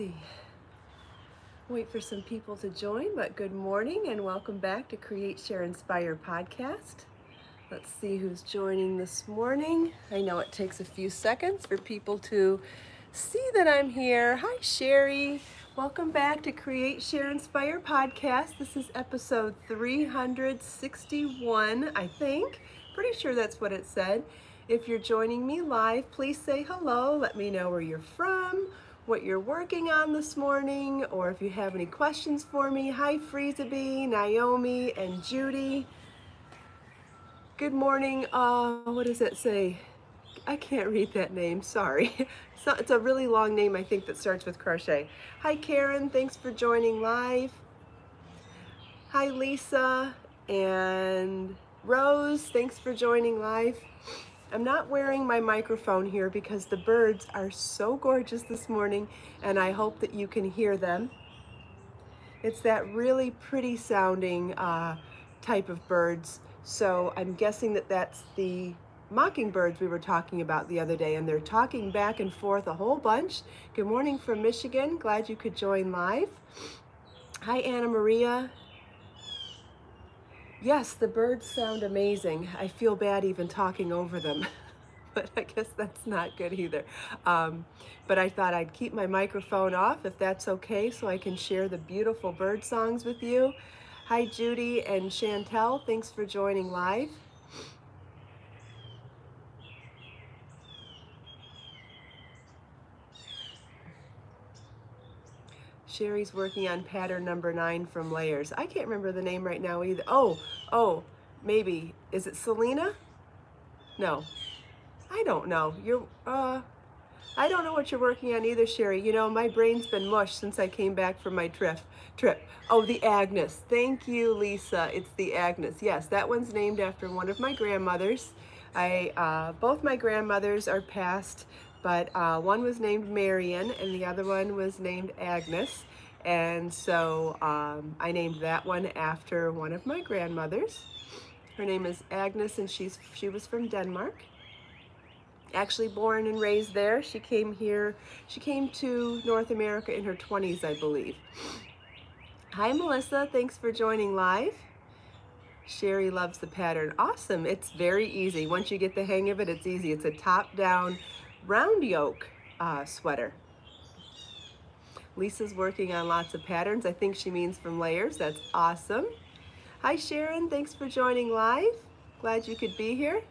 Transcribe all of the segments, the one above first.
see. Wait for some people to join, but good morning and welcome back to Create, Share, Inspire podcast. Let's see who's joining this morning. I know it takes a few seconds for people to see that I'm here. Hi, Sherry. Welcome back to Create, Share, Inspire podcast. This is episode 361, I think. Pretty sure that's what it said. If you're joining me live, please say hello. Let me know where you're from what you're working on this morning, or if you have any questions for me. Hi, Freezabee, Naomi, and Judy. Good morning. Uh, what does it say? I can't read that name, sorry. Not, it's a really long name, I think, that starts with crochet. Hi, Karen. Thanks for joining live. Hi, Lisa and Rose. Thanks for joining live. I'm not wearing my microphone here because the birds are so gorgeous this morning and I hope that you can hear them. It's that really pretty sounding uh, type of birds. So I'm guessing that that's the mockingbirds we were talking about the other day and they're talking back and forth a whole bunch. Good morning from Michigan. Glad you could join live. Hi, Anna Maria. Yes, the birds sound amazing. I feel bad even talking over them, but I guess that's not good either. Um, but I thought I'd keep my microphone off if that's okay so I can share the beautiful bird songs with you. Hi, Judy and Chantel. Thanks for joining live. Sherry's working on pattern number nine from Layers. I can't remember the name right now either. Oh, oh, maybe. Is it Selena? No. I don't know. You're, uh, I don't know what you're working on either, Sherry. You know, my brain's been mush since I came back from my trip. Trip. Oh, the Agnes. Thank you, Lisa. It's the Agnes. Yes, that one's named after one of my grandmothers. I, uh, both my grandmothers are passed but uh, one was named Marion and the other one was named Agnes. And so um, I named that one after one of my grandmothers. Her name is Agnes and she's she was from Denmark. Actually born and raised there. She came here, she came to North America in her 20s, I believe. Hi, Melissa. Thanks for joining live. Sherry loves the pattern. Awesome. It's very easy. Once you get the hang of it, it's easy. It's a top-down round yoke uh, sweater. Lisa's working on lots of patterns. I think she means from layers. That's awesome. Hi Sharon, thanks for joining live. Glad you could be here.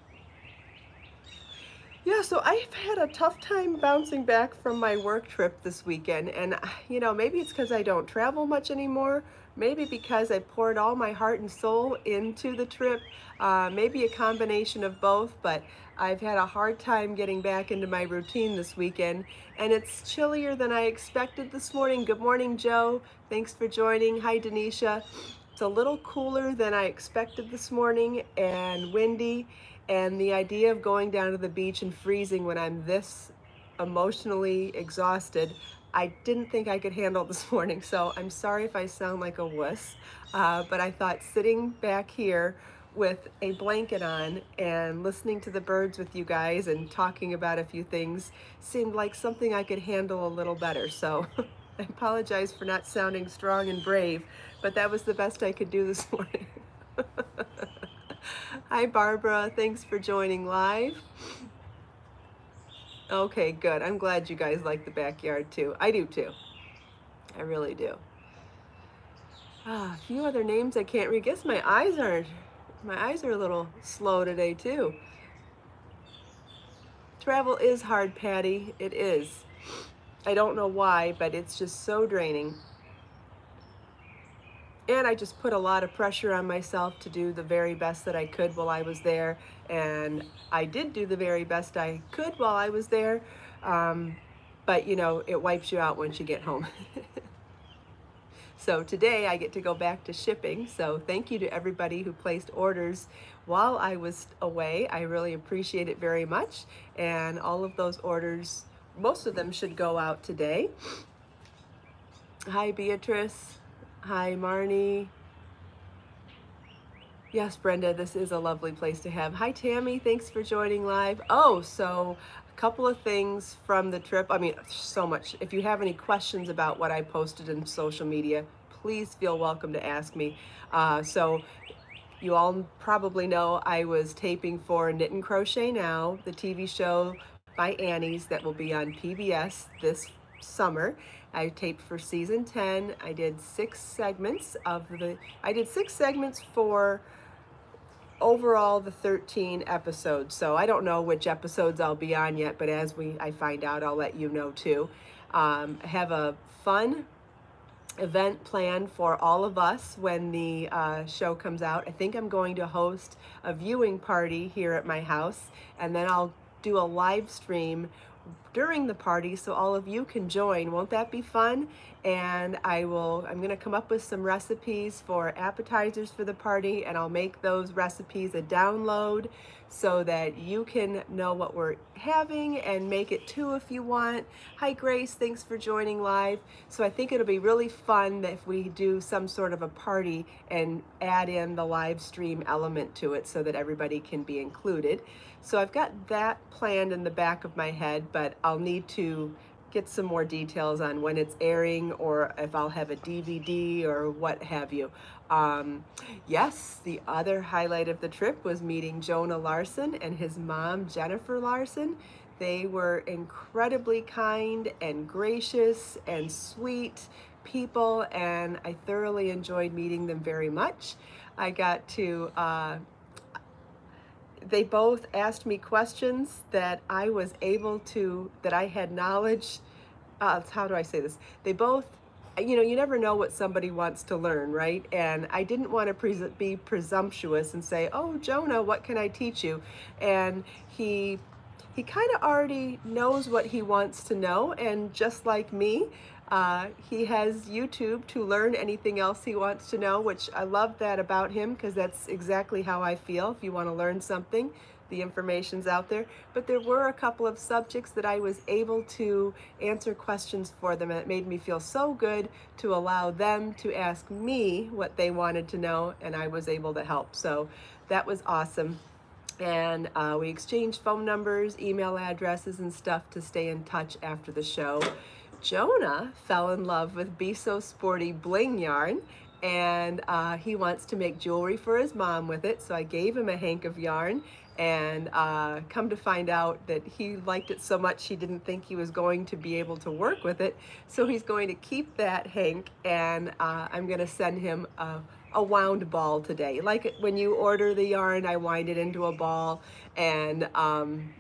Yeah, so I've had a tough time bouncing back from my work trip this weekend. And, you know, maybe it's because I don't travel much anymore. Maybe because I poured all my heart and soul into the trip. Uh, maybe a combination of both. But I've had a hard time getting back into my routine this weekend. And it's chillier than I expected this morning. Good morning, Joe. Thanks for joining. Hi, Denisha. It's a little cooler than I expected this morning and windy. And the idea of going down to the beach and freezing when I'm this emotionally exhausted, I didn't think I could handle this morning. So I'm sorry if I sound like a wuss, uh, but I thought sitting back here with a blanket on and listening to the birds with you guys and talking about a few things seemed like something I could handle a little better. So I apologize for not sounding strong and brave, but that was the best I could do this morning. Hi, Barbara. Thanks for joining live. Okay, good. I'm glad you guys like the backyard too. I do too. I really do. Ah, a few other names I can't read. Guess my eyes aren't, my eyes are a little slow today too. Travel is hard, Patty. It is. I don't know why, but it's just so draining and I just put a lot of pressure on myself to do the very best that I could while I was there. And I did do the very best I could while I was there. Um, but you know, it wipes you out once you get home. so today I get to go back to shipping. So thank you to everybody who placed orders while I was away. I really appreciate it very much. And all of those orders, most of them should go out today. Hi, Beatrice. Hi, Marnie. Yes, Brenda, this is a lovely place to have. Hi, Tammy. Thanks for joining live. Oh, so a couple of things from the trip. I mean, so much. If you have any questions about what I posted in social media, please feel welcome to ask me. Uh, so you all probably know I was taping for Knit and Crochet Now, the TV show by Annie's that will be on PBS this summer. I taped for season 10. I did six segments of the, I did six segments for overall the 13 episodes. So I don't know which episodes I'll be on yet, but as we I find out, I'll let you know too. Um, have a fun event planned for all of us when the uh, show comes out. I think I'm going to host a viewing party here at my house, and then I'll do a live stream during the party so all of you can join. Won't that be fun? And I will, I'm gonna come up with some recipes for appetizers for the party and I'll make those recipes a download so that you can know what we're having and make it too if you want. Hi Grace, thanks for joining live. So I think it'll be really fun if we do some sort of a party and add in the live stream element to it so that everybody can be included. So I've got that planned in the back of my head, but I'll need to get some more details on when it's airing or if I'll have a DVD or what have you. Um, yes, the other highlight of the trip was meeting Jonah Larson and his mom, Jennifer Larson. They were incredibly kind and gracious and sweet people, and I thoroughly enjoyed meeting them very much. I got to uh, they both asked me questions that I was able to, that I had knowledge. Uh, how do I say this? They both, you know, you never know what somebody wants to learn, right? And I didn't want to pres be presumptuous and say, oh, Jonah, what can I teach you? And he, he kind of already knows what he wants to know. And just like me, uh, he has YouTube to learn anything else he wants to know, which I love that about him because that's exactly how I feel. If you want to learn something, the information's out there. But there were a couple of subjects that I was able to answer questions for them, and it made me feel so good to allow them to ask me what they wanted to know, and I was able to help. So that was awesome. And uh, we exchanged phone numbers, email addresses, and stuff to stay in touch after the show. Jonah fell in love with Be So Sporty bling yarn and uh, he wants to make jewelry for his mom with it. So I gave him a hank of yarn and uh, come to find out that he liked it so much he didn't think he was going to be able to work with it. So he's going to keep that hank and uh, I'm going to send him a, a wound ball today. Like when you order the yarn, I wind it into a ball and um,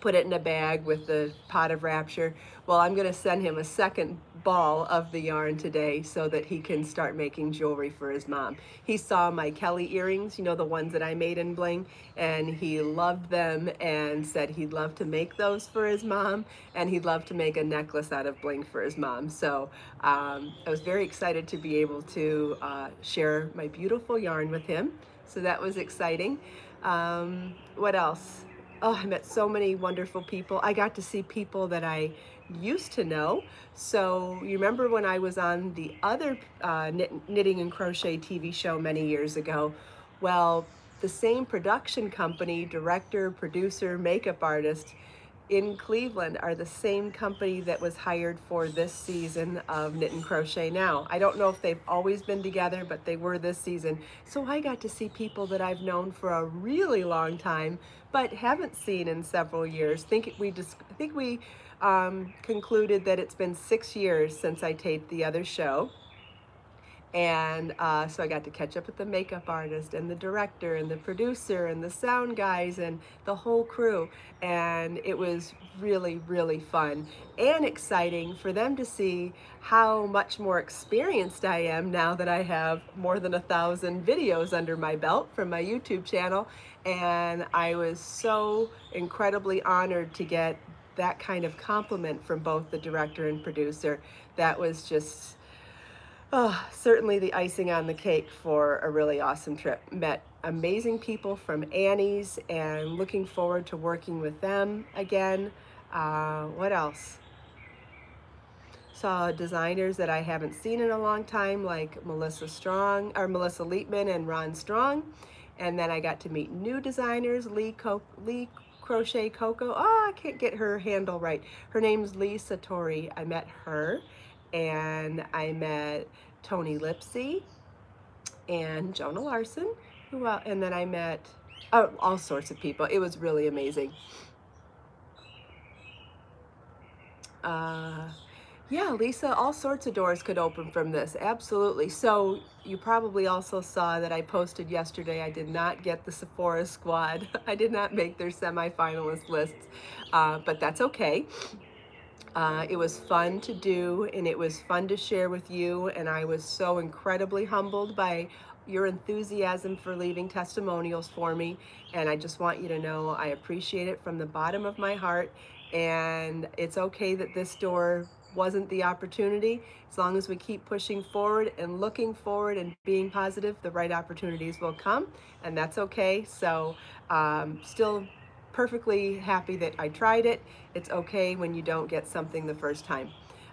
put it in a bag with the pot of rapture. Well, I'm going to send him a second ball of the yarn today so that he can start making jewelry for his mom. He saw my Kelly earrings, you know, the ones that I made in bling, and he loved them and said he'd love to make those for his mom and he'd love to make a necklace out of bling for his mom. So um, I was very excited to be able to uh, share my beautiful yarn with him. So that was exciting. Um, what else? Oh, I met so many wonderful people. I got to see people that I used to know. So you remember when I was on the other uh, knitting and crochet TV show many years ago? Well, the same production company, director, producer, makeup artist, in Cleveland are the same company that was hired for this season of Knit and Crochet Now. I don't know if they've always been together, but they were this season. So I got to see people that I've known for a really long time, but haven't seen in several years. Think we just I think we um, concluded that it's been six years since I taped the other show. And uh, so I got to catch up with the makeup artist and the director and the producer and the sound guys and the whole crew. And it was really, really fun and exciting for them to see how much more experienced I am now that I have more than a thousand videos under my belt from my YouTube channel. And I was so incredibly honored to get that kind of compliment from both the director and producer. That was just Oh, certainly the icing on the cake for a really awesome trip. Met amazing people from Annie's and looking forward to working with them again. Uh, what else? Saw designers that I haven't seen in a long time like Melissa Strong, or Melissa Leapman and Ron Strong. And then I got to meet new designers, Lee, Co Lee Crochet Coco. Oh, I can't get her handle right. Her name's Lee Sartori. I met her and I met Toni Lipsey and Jonah Larson. Else? And then I met oh, all sorts of people. It was really amazing. Uh, yeah, Lisa, all sorts of doors could open from this. Absolutely. So you probably also saw that I posted yesterday. I did not get the Sephora squad. I did not make their semifinalist lists, uh, but that's okay. Uh, it was fun to do and it was fun to share with you. And I was so incredibly humbled by your enthusiasm for leaving testimonials for me. And I just want you to know I appreciate it from the bottom of my heart. And it's okay that this door wasn't the opportunity. As long as we keep pushing forward and looking forward and being positive, the right opportunities will come, and that's okay. So, um, still perfectly happy that I tried it. It's okay when you don't get something the first time.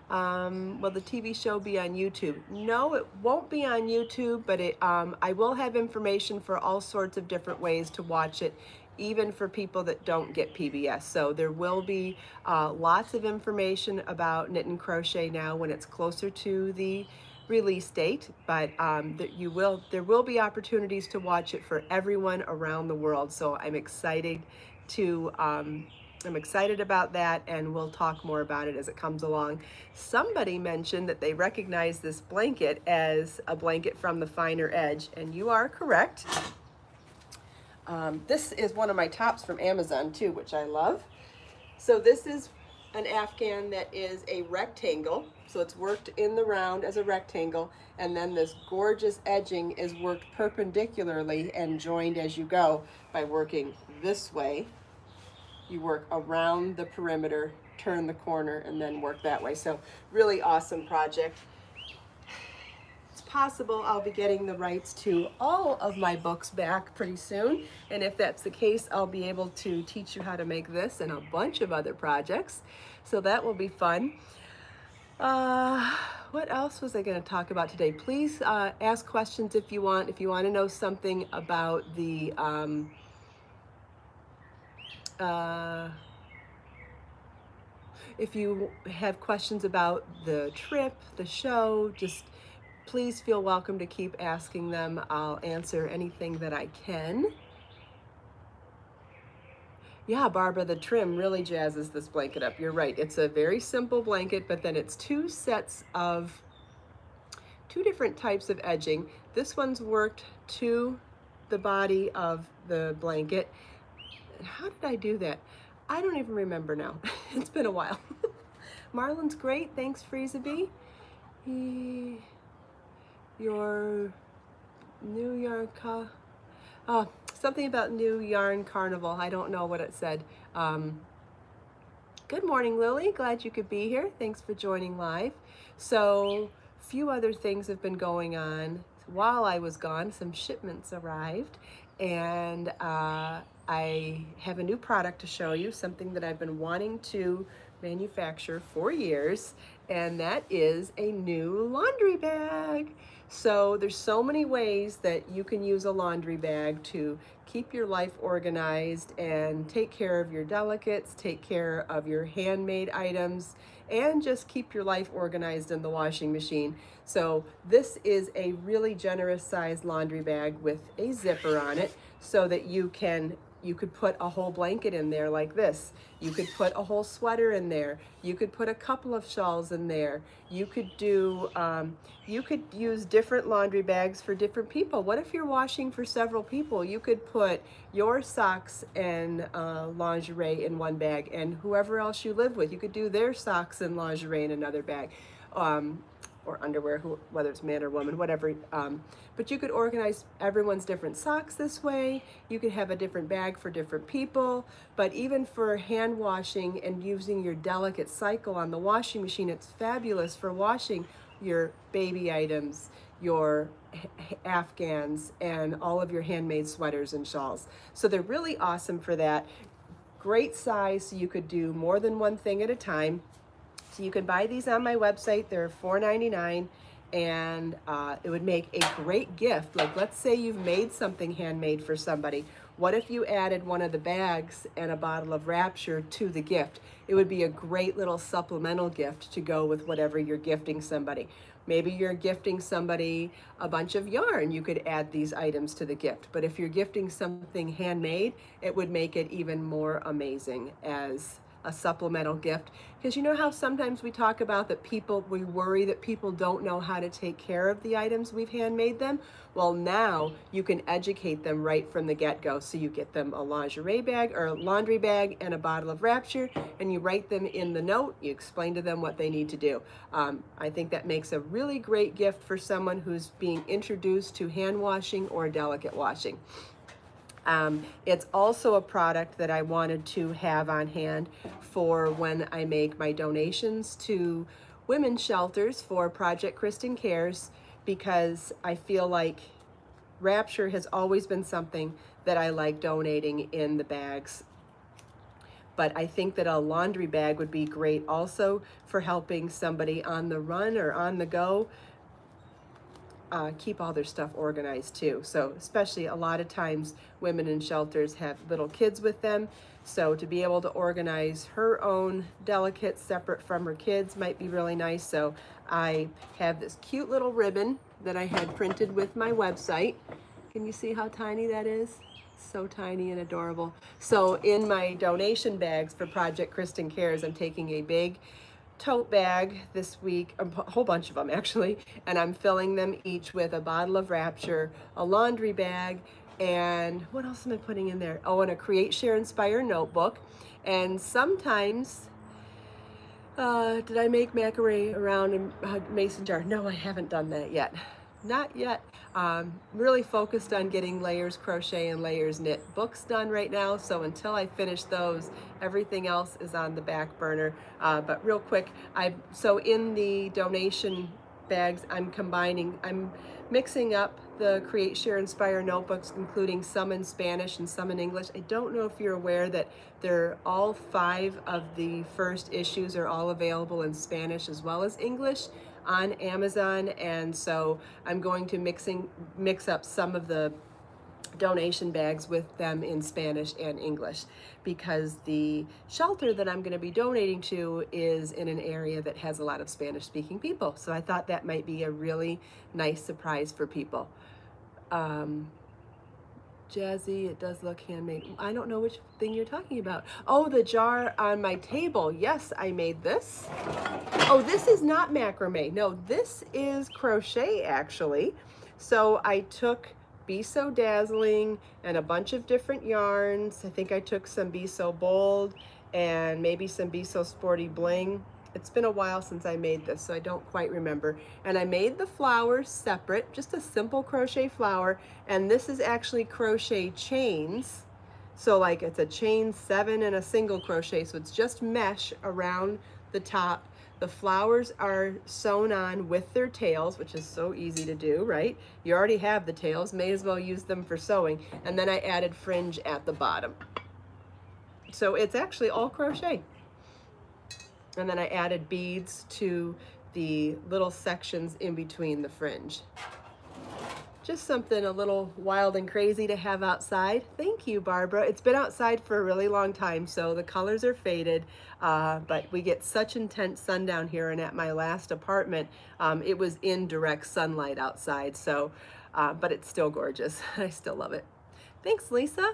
Um, will the TV show be on YouTube? No, it won't be on YouTube, but it, um, I will have information for all sorts of different ways to watch it even for people that don't get PBS. So there will be uh, lots of information about knit and crochet now when it's closer to the release date, but um, that you will there will be opportunities to watch it for everyone around the world. So I'm excited to um, I'm excited about that and we'll talk more about it as it comes along. Somebody mentioned that they recognize this blanket as a blanket from the finer edge and you are correct. Um, this is one of my tops from Amazon too, which I love. So this is an Afghan that is a rectangle. So it's worked in the round as a rectangle. And then this gorgeous edging is worked perpendicularly and joined as you go by working this way. You work around the perimeter, turn the corner, and then work that way. So really awesome project It's possible I'll be getting the rights to all of my books back pretty soon. And if that's the case, I'll be able to teach you how to make this and a bunch of other projects. So that will be fun. Uh, what else was I going to talk about today? Please uh, ask questions if you want. If you want to know something about the um, uh, if you have questions about the trip, the show, just please feel welcome to keep asking them. I'll answer anything that I can. Yeah, Barbara, the trim really jazzes this blanket up. You're right. It's a very simple blanket, but then it's two sets of two different types of edging. This one's worked to the body of the blanket. How did I do that? I don't even remember now. it's been a while. Marlon's great. Thanks, Frieza B. He your New York, uh, oh, something about New Yarn Carnival. I don't know what it said. Um, good morning, Lily. Glad you could be here. Thanks for joining live. So, few other things have been going on. While I was gone, some shipments arrived, and uh, I have a new product to show you, something that I've been wanting to manufacture for years, and that is a new laundry bag. So there's so many ways that you can use a laundry bag to keep your life organized and take care of your delicates, take care of your handmade items, and just keep your life organized in the washing machine. So this is a really generous sized laundry bag with a zipper on it so that you can you could put a whole blanket in there like this. You could put a whole sweater in there. You could put a couple of shawls in there. You could do, um, you could use different laundry bags for different people. What if you're washing for several people? You could put your socks and uh, lingerie in one bag and whoever else you live with, you could do their socks and lingerie in another bag. Um, or underwear, who, whether it's man or woman, whatever. Um, but you could organize everyone's different socks this way. You could have a different bag for different people. But even for hand washing and using your delicate cycle on the washing machine, it's fabulous for washing your baby items, your Afghans, and all of your handmade sweaters and shawls. So they're really awesome for that. Great size, so you could do more than one thing at a time. So you can buy these on my website. They're $4.99 and uh, it would make a great gift. Like let's say you've made something handmade for somebody. What if you added one of the bags and a bottle of Rapture to the gift? It would be a great little supplemental gift to go with whatever you're gifting somebody. Maybe you're gifting somebody a bunch of yarn. You could add these items to the gift. But if you're gifting something handmade, it would make it even more amazing as a supplemental gift. Because you know how sometimes we talk about that people, we worry that people don't know how to take care of the items we've handmade them? Well, now you can educate them right from the get-go. So you get them a lingerie bag or a laundry bag and a bottle of Rapture, and you write them in the note, you explain to them what they need to do. Um, I think that makes a really great gift for someone who's being introduced to hand washing or delicate washing. Um, it's also a product that I wanted to have on hand for when I make my donations to women's shelters for Project Kristin Cares because I feel like Rapture has always been something that I like donating in the bags. But I think that a laundry bag would be great also for helping somebody on the run or on the go uh, keep all their stuff organized too. So especially a lot of times women in shelters have little kids with them. So to be able to organize her own delicate separate from her kids might be really nice. So I have this cute little ribbon that I had printed with my website. Can you see how tiny that is? So tiny and adorable. So in my donation bags for Project Kristin Cares, I'm taking a big tote bag this week, a whole bunch of them actually, and I'm filling them each with a bottle of Rapture, a laundry bag, and what else am I putting in there? Oh, and a Create, Share, Inspire notebook. And sometimes, uh, did I make macrame around a mason jar? No, I haven't done that yet. Not yet. Um, really focused on getting layers crochet and layers knit books done right now. So until I finish those, everything else is on the back burner. Uh, but real quick, I so in the donation bags, I'm combining, I'm mixing up the Create, Share, Inspire notebooks, including some in Spanish and some in English. I don't know if you're aware that they're all five of the first issues are all available in Spanish as well as English on Amazon. And so I'm going to mixing mix up some of the donation bags with them in Spanish and English because the shelter that I'm going to be donating to is in an area that has a lot of Spanish speaking people. So I thought that might be a really nice surprise for people. Um, jazzy. It does look handmade. I don't know which thing you're talking about. Oh, the jar on my table. Yes, I made this. Oh, this is not macrame. No, this is crochet actually. So I took Be So Dazzling and a bunch of different yarns. I think I took some Be So Bold and maybe some Be So Sporty Bling it's been a while since I made this, so I don't quite remember. And I made the flowers separate, just a simple crochet flower. And this is actually crochet chains. So like it's a chain seven and a single crochet. So it's just mesh around the top. The flowers are sewn on with their tails, which is so easy to do, right? You already have the tails, may as well use them for sewing. And then I added fringe at the bottom. So it's actually all crochet. And then I added beads to the little sections in between the fringe. Just something a little wild and crazy to have outside. Thank you, Barbara. It's been outside for a really long time, so the colors are faded, uh, but we get such intense sun down here, and at my last apartment, um, it was in direct sunlight outside, so, uh, but it's still gorgeous. I still love it. Thanks, Lisa.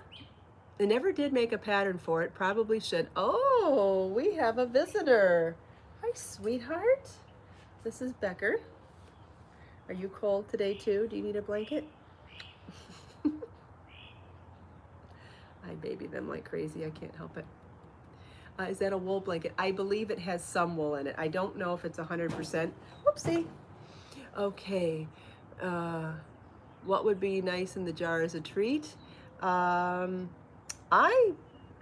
I never did make a pattern for it. Probably should. Oh, we have a visitor. Hi, sweetheart. This is Becker. Are you cold today too? Do you need a blanket? I baby them like crazy. I can't help it. Uh, is that a wool blanket? I believe it has some wool in it. I don't know if it's 100%. Whoopsie. Okay. Uh, what would be nice in the jar as a treat? Um, I,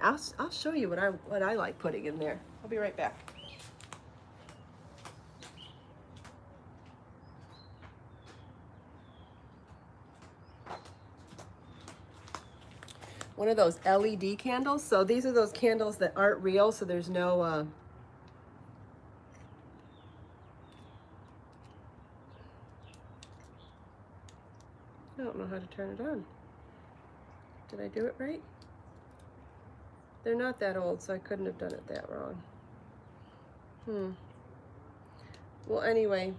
I'll, I'll show you what I, what I like putting in there. I'll be right back. One of those LED candles. So these are those candles that aren't real, so there's no, uh, I don't know how to turn it on. Did I do it right? They're not that old, so I couldn't have done it that wrong. Hmm. Well, anyway,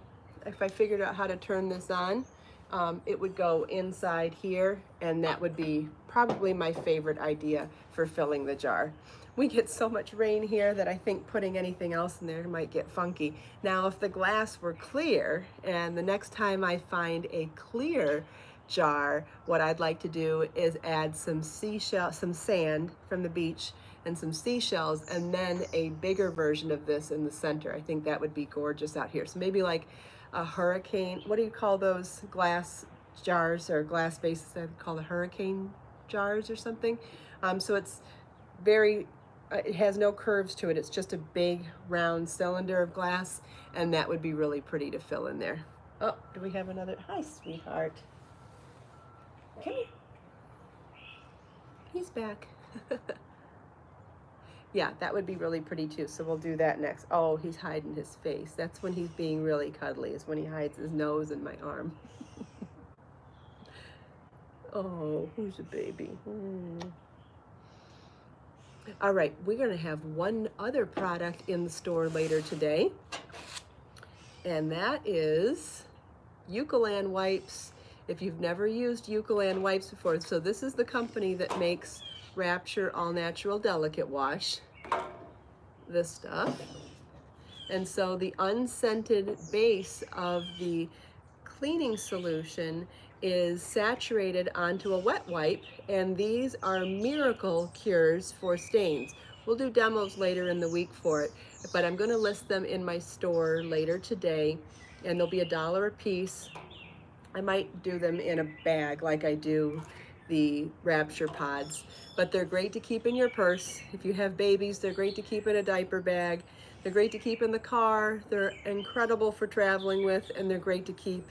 if I figured out how to turn this on, um, it would go inside here, and that would be probably my favorite idea for filling the jar. We get so much rain here that I think putting anything else in there might get funky. Now, if the glass were clear, and the next time I find a clear jar, what I'd like to do is add some seashell, some sand from the beach and some seashells and then a bigger version of this in the center. I think that would be gorgeous out here. So maybe like a hurricane, what do you call those glass jars or glass vases that call the hurricane jars or something? Um, so it's very, uh, it has no curves to it. It's just a big round cylinder of glass and that would be really pretty to fill in there. Oh, do we have another? Hi, sweetheart. Come. He's back. yeah, that would be really pretty too. So we'll do that next. Oh, he's hiding his face. That's when he's being really cuddly, is when he hides his nose in my arm. oh, who's a baby? Hmm. All right, we're going to have one other product in the store later today. And that is Eucalan wipes if you've never used Eucalan wipes before, so this is the company that makes Rapture All Natural Delicate Wash, this stuff. And so the unscented base of the cleaning solution is saturated onto a wet wipe, and these are miracle cures for stains. We'll do demos later in the week for it, but I'm gonna list them in my store later today, and they'll be a dollar a piece. I might do them in a bag like I do the Rapture pods, but they're great to keep in your purse. If you have babies, they're great to keep in a diaper bag. They're great to keep in the car. They're incredible for traveling with, and they're great to keep,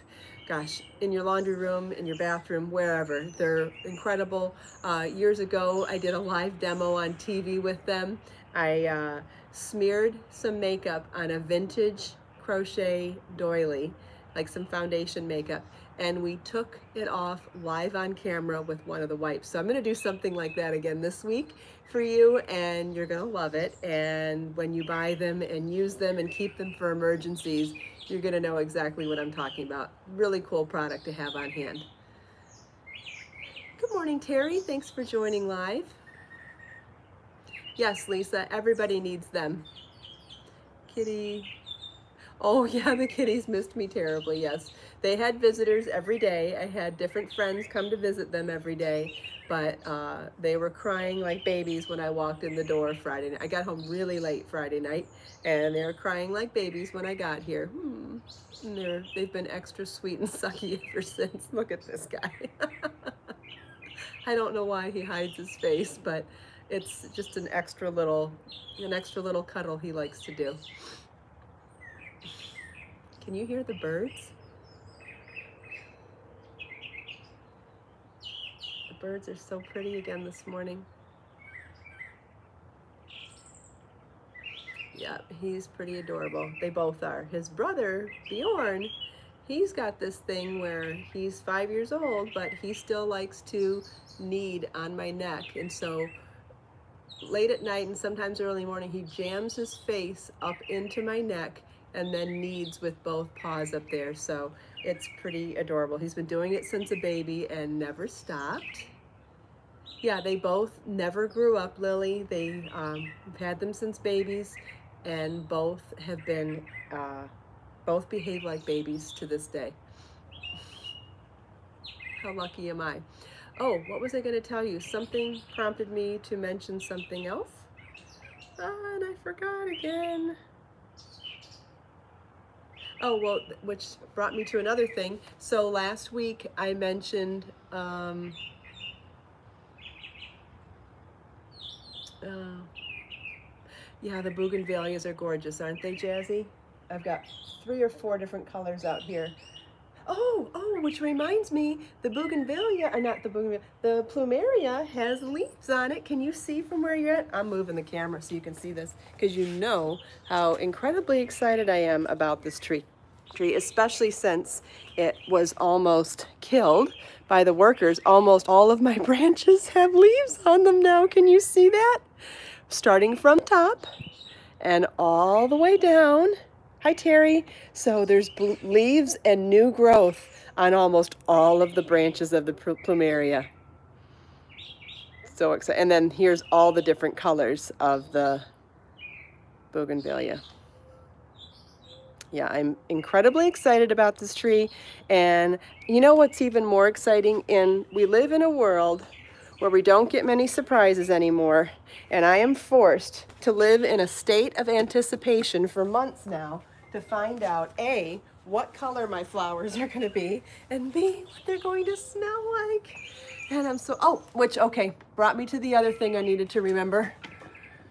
gosh, in your laundry room, in your bathroom, wherever. They're incredible. Uh, years ago, I did a live demo on TV with them. I uh, smeared some makeup on a vintage crochet doily, like some foundation makeup, and we took it off live on camera with one of the wipes. So I'm gonna do something like that again this week for you and you're gonna love it. And when you buy them and use them and keep them for emergencies, you're gonna know exactly what I'm talking about. Really cool product to have on hand. Good morning, Terry. Thanks for joining live. Yes, Lisa, everybody needs them. Kitty. Oh yeah, the kitties missed me terribly, yes. They had visitors every day. I had different friends come to visit them every day, but uh, they were crying like babies when I walked in the door Friday night. I got home really late Friday night, and they were crying like babies when I got here. Hmm. They've been extra sweet and sucky ever since. Look at this guy. I don't know why he hides his face, but it's just an extra little, an extra little cuddle he likes to do. Can you hear the birds? The birds are so pretty again this morning. Yep, he's pretty adorable. They both are. His brother, Bjorn, he's got this thing where he's five years old, but he still likes to knead on my neck. And so late at night and sometimes early morning, he jams his face up into my neck and then kneads with both paws up there. So it's pretty adorable. He's been doing it since a baby and never stopped. Yeah, they both never grew up, Lily. They um, had them since babies and both have been, uh, both behave like babies to this day. How lucky am I? Oh, what was I going to tell you? Something prompted me to mention something else. Ah, and I forgot again. Oh, well, which brought me to another thing. So last week I mentioned, um, uh, yeah, the bougainvilleas are gorgeous, aren't they, Jazzy? I've got three or four different colors out here. Oh, oh, which reminds me, the bougainvillea, or not the bougainvillea, the plumeria has leaves on it. Can you see from where you're at? I'm moving the camera so you can see this because you know how incredibly excited I am about this tree. tree, especially since it was almost killed by the workers. Almost all of my branches have leaves on them now. Can you see that? Starting from top and all the way down. Hi, Terry. So there's leaves and new growth on almost all of the branches of the plumeria. So excited. And then here's all the different colors of the bougainvillea yeah, I'm incredibly excited about this tree. And you know what's even more exciting? In we live in a world where we don't get many surprises anymore. And I am forced to live in a state of anticipation for months now to find out A, what color my flowers are gonna be, and B, what they're going to smell like. And I'm so, oh, which, okay, brought me to the other thing I needed to remember.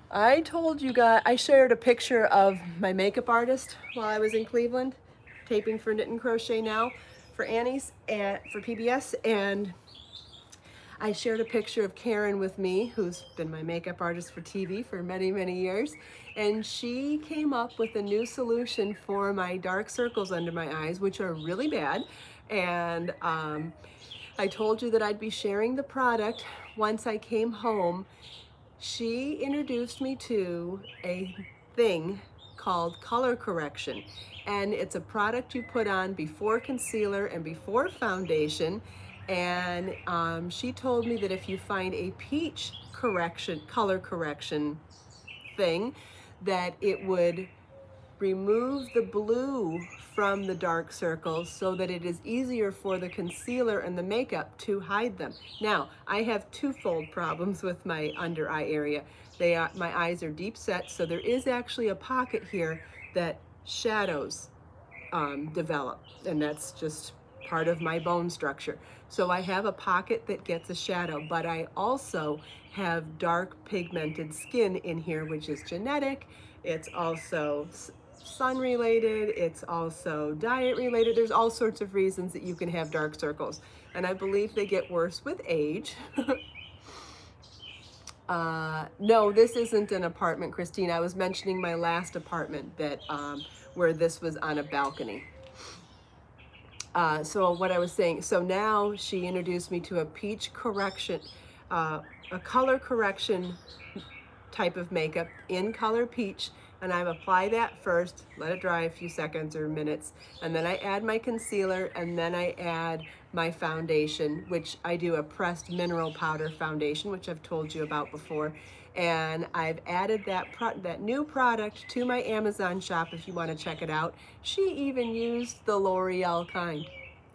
I told you guys, I shared a picture of my makeup artist while I was in Cleveland, taping for Knit and Crochet Now for Annie's and for PBS, and I shared a picture of Karen with me, who's been my makeup artist for TV for many, many years, and she came up with a new solution for my dark circles under my eyes, which are really bad, and um, I told you that I'd be sharing the product once I came home she introduced me to a thing called color correction. And it's a product you put on before concealer and before foundation. And um, she told me that if you find a peach correction, color correction thing, that it would remove the blue from the dark circles so that it is easier for the concealer and the makeup to hide them. Now, I have twofold problems with my under eye area. They are, my eyes are deep set, so there is actually a pocket here that shadows um, develop, and that's just part of my bone structure. So I have a pocket that gets a shadow, but I also have dark pigmented skin in here, which is genetic. It's also sun related, it's also diet related. There's all sorts of reasons that you can have dark circles. And I believe they get worse with age. uh, no, this isn't an apartment, Christine. I was mentioning my last apartment that um, where this was on a balcony. Uh, so what I was saying, so now she introduced me to a peach correction, uh, a color correction type of makeup in color peach and I apply that first, let it dry a few seconds or minutes, and then I add my concealer, and then I add my foundation, which I do a pressed mineral powder foundation, which I've told you about before. And I've added that, that new product to my Amazon shop if you want to check it out. She even used the L'Oreal kind.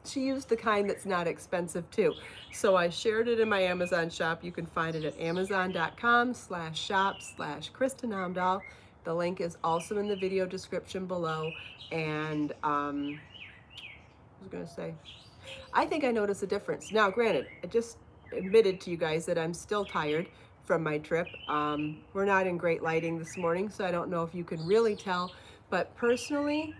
She used the kind that's not expensive too. So I shared it in my Amazon shop. You can find it at amazon.com slash shop slash Kristin Omdahl. The link is also in the video description below. And um, I was gonna say, I think I noticed a difference. Now, granted, I just admitted to you guys that I'm still tired from my trip. Um, we're not in great lighting this morning, so I don't know if you can really tell. But personally,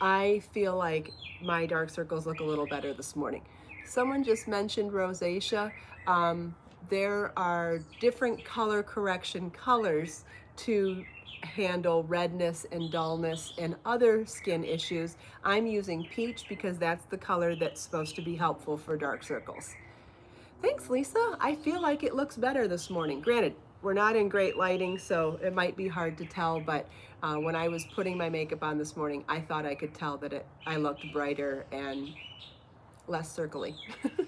I feel like my dark circles look a little better this morning. Someone just mentioned rosacea. Um, there are different color correction colors to handle redness and dullness and other skin issues. I'm using peach because that's the color that's supposed to be helpful for dark circles. Thanks, Lisa. I feel like it looks better this morning. Granted, we're not in great lighting, so it might be hard to tell, but uh, when I was putting my makeup on this morning, I thought I could tell that it, I looked brighter and less circly.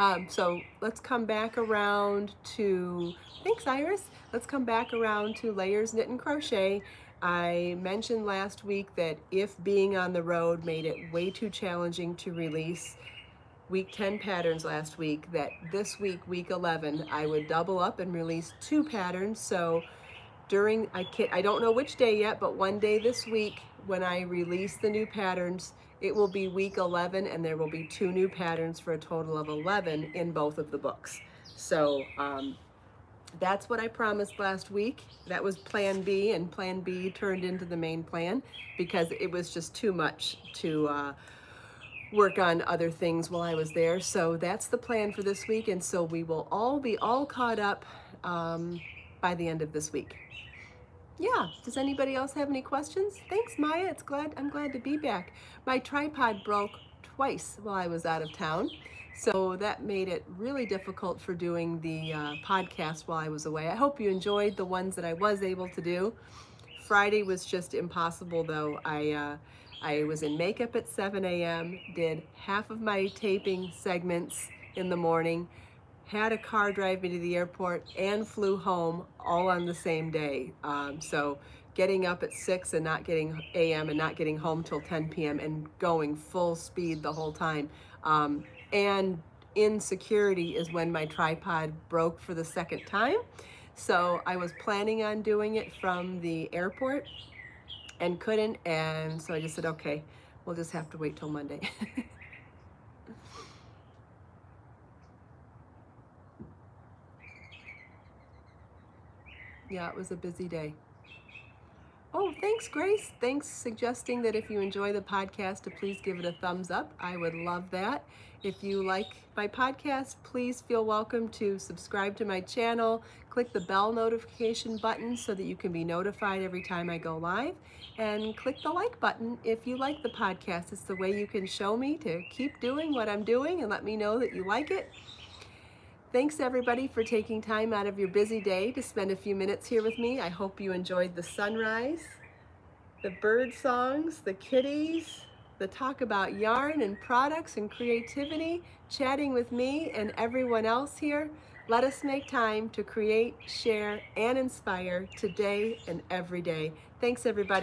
Um, so let's come back around to, thanks Iris, let's come back around to Layers Knit and Crochet. I mentioned last week that if being on the road made it way too challenging to release week 10 patterns last week, that this week, week 11, I would double up and release two patterns. So during, I, can't, I don't know which day yet, but one day this week when I release the new patterns, it will be week 11 and there will be two new patterns for a total of 11 in both of the books. So um, that's what I promised last week. That was plan B and plan B turned into the main plan because it was just too much to uh, work on other things while I was there. So that's the plan for this week. And so we will all be all caught up um, by the end of this week. yeah, does anybody else have any questions? Thanks, Maya. It's glad I'm glad to be back. My tripod broke twice while I was out of town. So that made it really difficult for doing the uh, podcast while I was away. I hope you enjoyed the ones that I was able to do. Friday was just impossible though. I uh, I was in makeup at 7 a.m., did half of my taping segments in the morning, had a car drive me to the airport, and flew home all on the same day. Um, so getting up at 6 and not getting a.m. and not getting home till 10 p.m. and going full speed the whole time. Um, and insecurity is when my tripod broke for the second time. So I was planning on doing it from the airport and couldn't. And so I just said, okay, we'll just have to wait till Monday. yeah, it was a busy day. Oh, thanks, Grace. Thanks suggesting that if you enjoy the podcast, to please give it a thumbs up. I would love that. If you like my podcast, please feel welcome to subscribe to my channel. Click the bell notification button so that you can be notified every time I go live. And click the like button if you like the podcast. It's the way you can show me to keep doing what I'm doing and let me know that you like it. Thanks everybody for taking time out of your busy day to spend a few minutes here with me. I hope you enjoyed the sunrise, the bird songs, the kitties, the talk about yarn and products and creativity, chatting with me and everyone else here. Let us make time to create, share, and inspire today and every day. Thanks everybody.